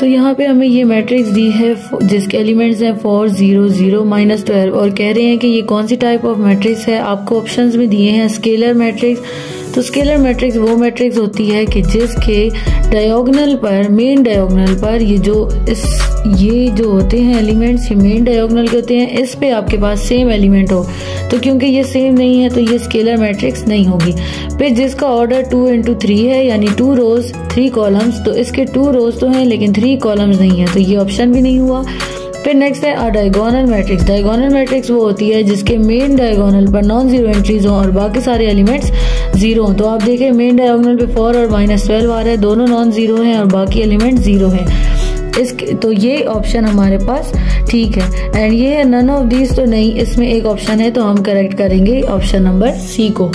तो यहाँ पे हमें ये मैट्रिक्स दी है जिसके एलिमेंट्स हैं four zero zero minus twelve और कह रहे हैं कि ये कौन सी टाइप ऑफ़ मैट्रिक्स है? आपको ऑप्शंस में दिए हैं स्केलर मैट्रिक्स तो स्केलर मैट्रिक्स वो मैट्रिक्स होती है कि जिसके डायोगनल पर मेन डायोगनल पर ये जो इस, ये जो होते हैं एलिमेंट्स ये मेन डायोगनल के होते हैं, इस पे आपके पास सेम एलिमेंट हो। तो क्योंकि ये सेम नहीं है तो ये स्केलर मैट्रिक्स नहीं होगी। फिर जिसका ऑर्डर टू इंटू थ्री है, यानी टू रोज थ्री कॉलम्स तो इसके टू रोज तो हैं, लेकिन थ्री कॉलम्स नहीं है तो ये ऑप्शन भी नहीं हुआ। फिर नेक्स्ट है a diagonal matrix diagonal matrix वो होती है जिसके मेन डायगोनल पर नॉन ज़ीरो एंट्रीज हो और बाकी सारे एलिमेंट्स ज़ीरो हो। तो आप देखें मेन डायगोनल पे फोर और माइनस ट्वेल्व आ रहा है, दोनों नॉन ज़ीरो हैं और बाकी एलिमेंट ज़ीरो हैं। इस तो ये ऑप्शन हमारे पास ठीक है। एंड ये है नन ऑफ़ दीज तो नहीं, इसमें एक ऑप्शन है तो हम करेक्ट करेंगे ऑप्शन नंबर सी को।